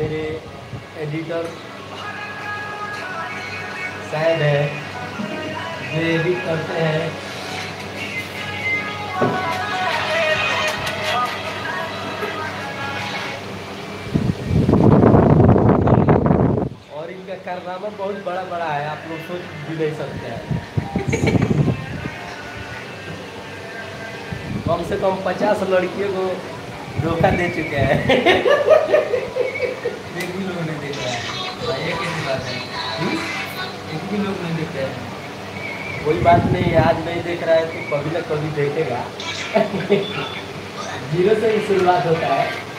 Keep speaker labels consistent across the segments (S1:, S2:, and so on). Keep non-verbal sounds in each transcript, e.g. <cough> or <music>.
S1: मेरे एडिटर साहब है। जो एडिट करते हैं। और इनका कारनामा बहुत बड़ा बड़ा है, आप लोग सोच भी नहीं सकते हैं। कम से कम पचास लड़कियों को धोखा दे चुके हैं। <laughs>
S2: भी लोग नहीं देखते हैं।
S1: कोई बात नहीं, आज नहीं देख रहा है तो कभी ना कभी देखेगा। <laughs> ज़ीरो से ही शुरुआत होता है।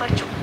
S3: 빨리 좀.